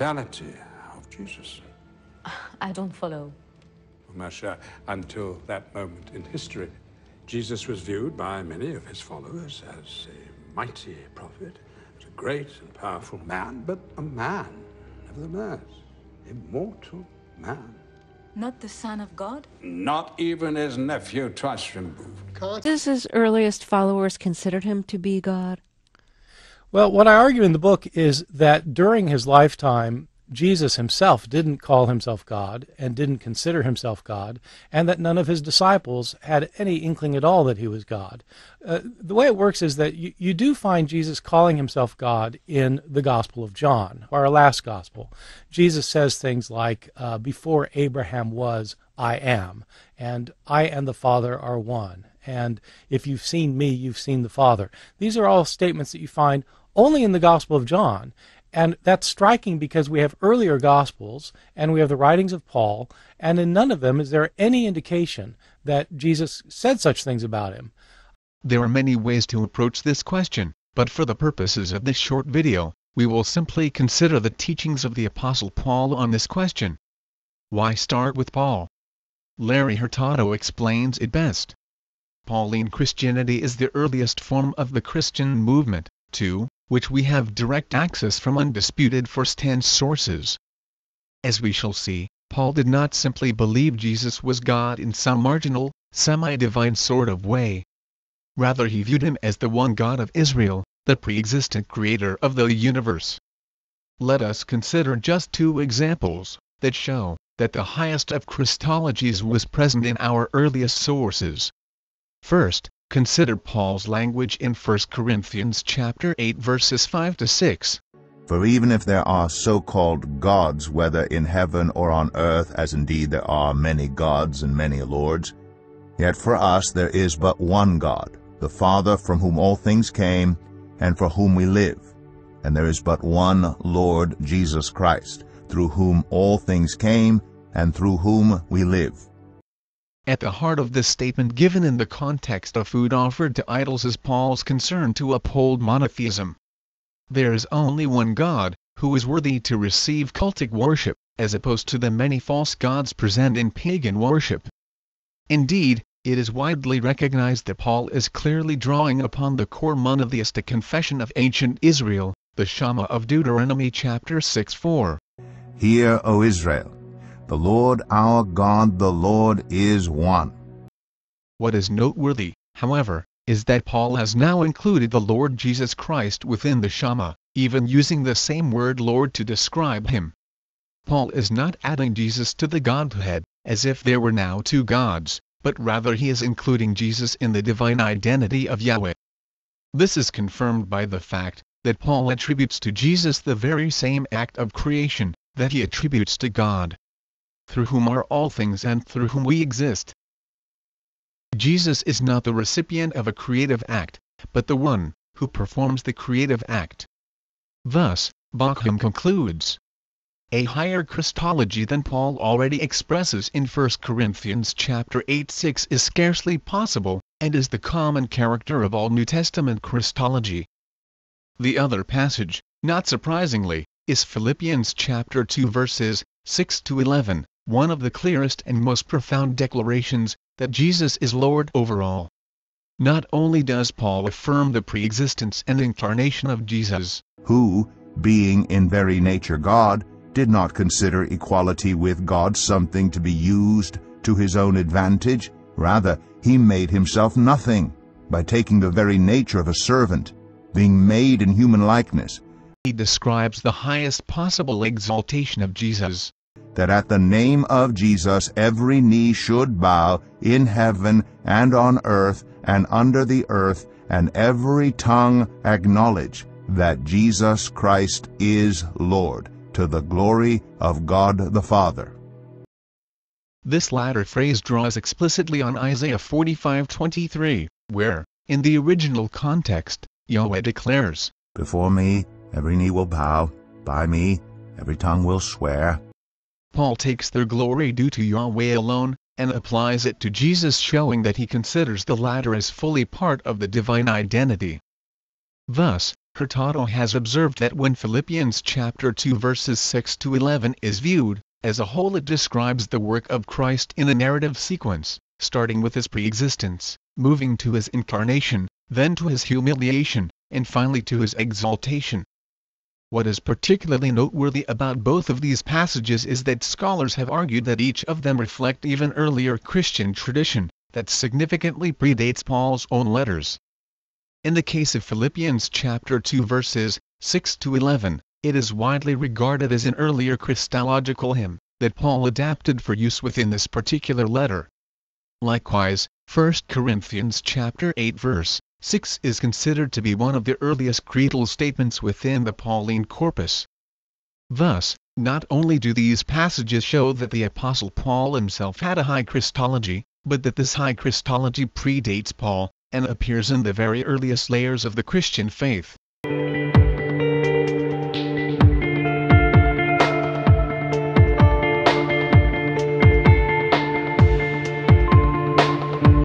immortality of Jesus. I don't follow. Oh, Masha, until that moment in history, Jesus was viewed by many of his followers as a mighty prophet, as a great and powerful man, but a man, nevertheless, immortal man. Not the Son of God? Not even his nephew twice removed. Jesus' earliest followers considered him to be God. Well, what I argue in the book is that during his lifetime, Jesus himself didn't call himself God and didn't consider himself God, and that none of his disciples had any inkling at all that he was God. Uh, the way it works is that you, you do find Jesus calling himself God in the Gospel of John, our last Gospel. Jesus says things like, uh, Before Abraham was, I am, and I and the Father are one. And if you've seen me, you've seen the Father. These are all statements that you find only in the Gospel of John. And that's striking because we have earlier Gospels and we have the writings of Paul, and in none of them is there any indication that Jesus said such things about him. There are many ways to approach this question, but for the purposes of this short video, we will simply consider the teachings of the Apostle Paul on this question. Why start with Paul? Larry Hurtado explains it best. Pauline Christianity is the earliest form of the Christian movement, to which we have direct access from undisputed first-hand sources. As we shall see, Paul did not simply believe Jesus was God in some marginal, semi-divine sort of way. Rather he viewed him as the one God of Israel, the pre-existent creator of the universe. Let us consider just two examples, that show, that the highest of Christologies was present in our earliest sources. First, Consider Paul's language in 1 Corinthians chapter 8 verses 5 to 6. For even if there are so-called gods, whether in heaven or on earth, as indeed there are many gods and many lords, yet for us there is but one God, the Father from whom all things came, and for whom we live. And there is but one Lord Jesus Christ, through whom all things came, and through whom we live. At the heart of this statement given in the context of food offered to idols is Paul's concern to uphold monotheism. There is only one God, who is worthy to receive cultic worship, as opposed to the many false gods present in pagan worship. Indeed, it is widely recognized that Paul is clearly drawing upon the core monotheistic confession of ancient Israel, the Shema of Deuteronomy chapter 6 4. Hear, O Israel, the Lord our God, the Lord is one. What is noteworthy, however, is that Paul has now included the Lord Jesus Christ within the Shema, even using the same word Lord to describe him. Paul is not adding Jesus to the Godhead, as if there were now two gods, but rather he is including Jesus in the divine identity of Yahweh. This is confirmed by the fact that Paul attributes to Jesus the very same act of creation that he attributes to God through whom are all things and through whom we exist. Jesus is not the recipient of a creative act, but the one who performs the creative act. Thus, Bauckham concludes, a higher Christology than Paul already expresses in 1 Corinthians chapter 8 6 is scarcely possible, and is the common character of all New Testament Christology. The other passage, not surprisingly, is Philippians chapter 2 verses 6 to 11, one of the clearest and most profound declarations that Jesus is Lord over all. Not only does Paul affirm the preexistence and incarnation of Jesus, who, being in very nature God, did not consider equality with God something to be used to his own advantage. Rather, he made himself nothing by taking the very nature of a servant, being made in human likeness. He describes the highest possible exaltation of Jesus that at the name of Jesus every knee should bow in heaven and on earth and under the earth, and every tongue acknowledge that Jesus Christ is Lord, to the glory of God the Father. This latter phrase draws explicitly on Isaiah 45:23, where, in the original context, Yahweh declares, Before me every knee will bow, by me every tongue will swear. Paul takes their glory due to Yahweh alone, and applies it to Jesus showing that he considers the latter as fully part of the divine identity. Thus, Hurtado has observed that when Philippians chapter 2 verses 6 to 11 is viewed, as a whole it describes the work of Christ in a narrative sequence, starting with his pre-existence, moving to his incarnation, then to his humiliation, and finally to his exaltation. What is particularly noteworthy about both of these passages is that scholars have argued that each of them reflect even earlier Christian tradition, that significantly predates Paul's own letters. In the case of Philippians chapter 2 verses 6 to 11, it is widely regarded as an earlier Christological hymn that Paul adapted for use within this particular letter. Likewise, 1 Corinthians chapter 8 verse 6 is considered to be one of the earliest creedal statements within the Pauline corpus. Thus, not only do these passages show that the Apostle Paul himself had a high Christology, but that this high Christology predates Paul, and appears in the very earliest layers of the Christian faith.